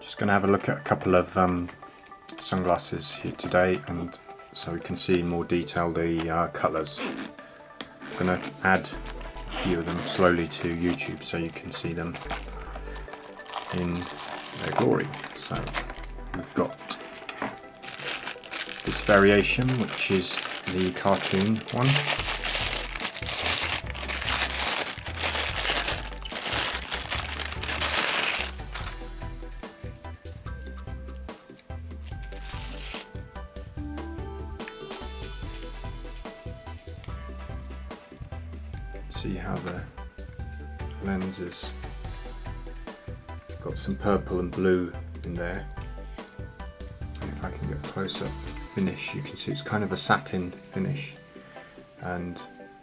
Just going to have a look at a couple of um, sunglasses here today and so we can see in more detail the uh, colours. I'm going to add a few of them slowly to YouTube so you can see them in their glory. So we've got this variation which is the cartoon one see how the lens has got some purple and blue in there. If I can get a close up finish, you can see it's kind of a satin finish and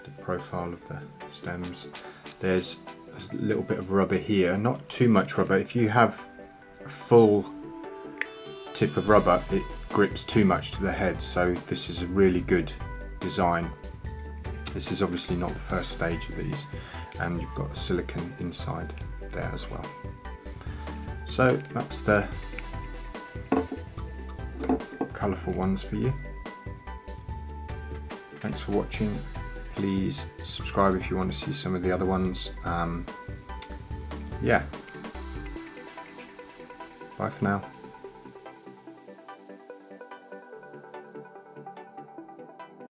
the profile of the stems. There's a little bit of rubber here, not too much rubber. If you have a full tip of rubber, it grips too much to the head, so this is a really good design this is obviously not the first stage of these and you've got silicon inside there as well. So that's the colourful ones for you. Thanks for watching. Please subscribe if you want to see some of the other ones. Um, yeah. Bye for now.